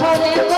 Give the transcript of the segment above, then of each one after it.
হরে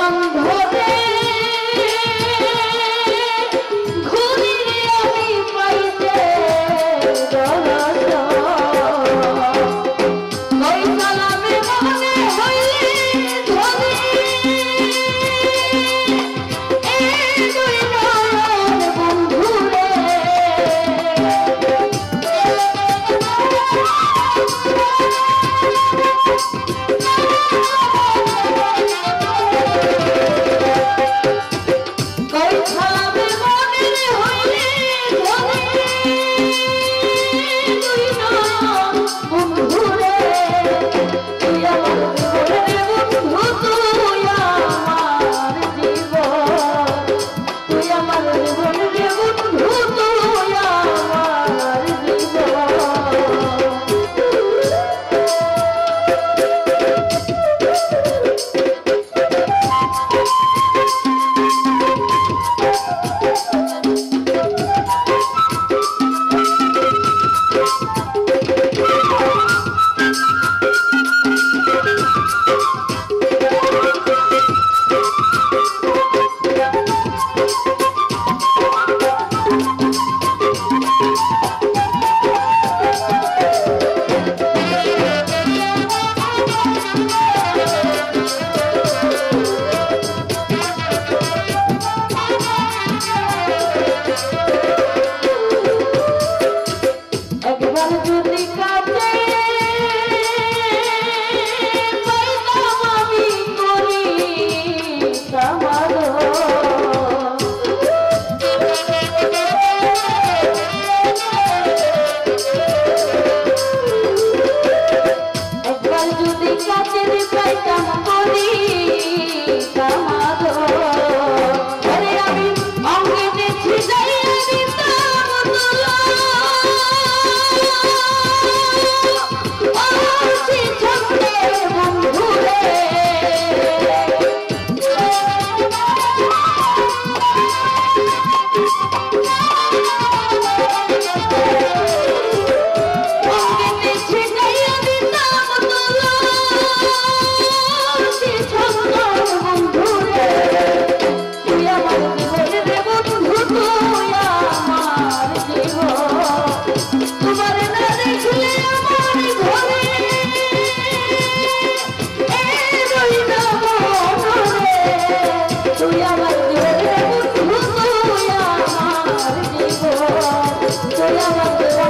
চলে আমার বন্ধু